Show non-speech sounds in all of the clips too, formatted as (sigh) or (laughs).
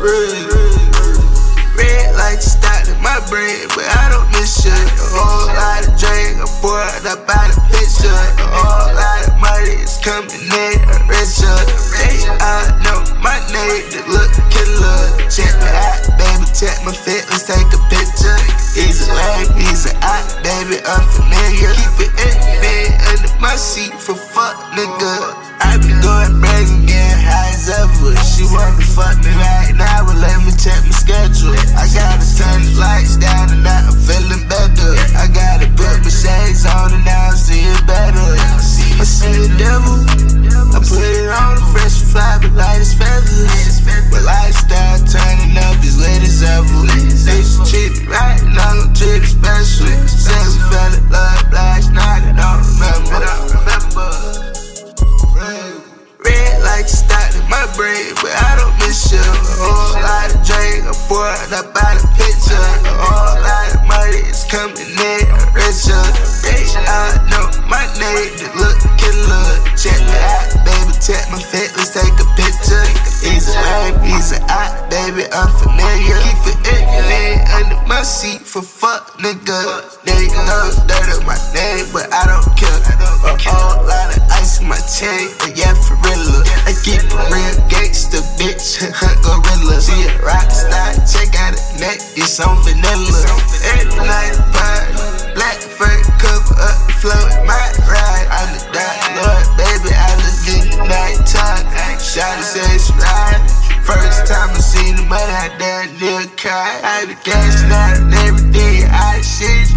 Red light stopped in my brain, but I don't miss you. A whole lot of drink, I poured up out the picture. A whole lot of money is coming in, I'm richer. They all know my name, they look killer. Check me out, baby, check my fit, let's take a picture. He's a lame, he's a eye, baby, unfamiliar. Keep it in bed under my seat for fuck, nigga. I be going brazen, getting high as ever. She wanna fuck me right let me check my schedule. I gotta turn the lights down and now I'm feeling better. I gotta put my shades on and now I'm seeing better. I see the devil, I put it on, fresh fly, but light as feathers. But lifestyle turning up as lit as ever. They should treat me right, and I'm gonna treat it special. Say we fell in love last night, I don't remember. I remember. Red stopped in my brain, but I up out a picture. All of money is coming in, richer. They all know my name, they look killer. Check me out, baby, check my fit, let's take a picture. He's a lame, he's a eye, baby, I'm familiar. Keep it in there under my seat for fuck, nigga. They know on my name, but I don't care. A whole lot of ice in my chain, yeah, for real. I keep a real gangster, bitch, (laughs) gorilla. See a rock it's on vanilla. Every night, party, black fur cover up the in my ride. I'm the dark lord, baby, I live in the nighttime. Shawty says ride. First time I seen the money, I damn near cried. I be cashing out every day, I shit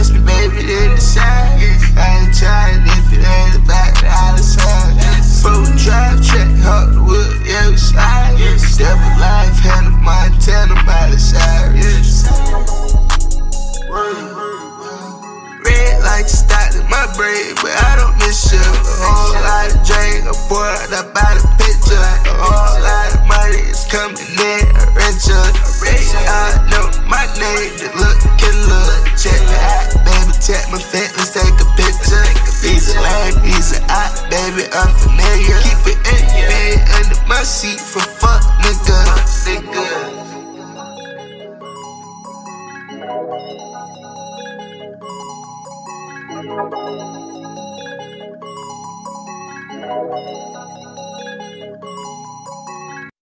trust me, baby, then decide. I ain't trying if it ain't about the dollar sign. Four drive, check Hollywood, yeah, we slide. Step of life, Hannah Montana by the side. Red light stopped in my brain, but I don't miss you. A whole lot of drink, I poured up out a picture. A whole lot of money is coming in, I'm richer. They Slide piece of eye, baby, I'm familiar. Keep it in, man, under my seat for fuck nigga. nigga. Thank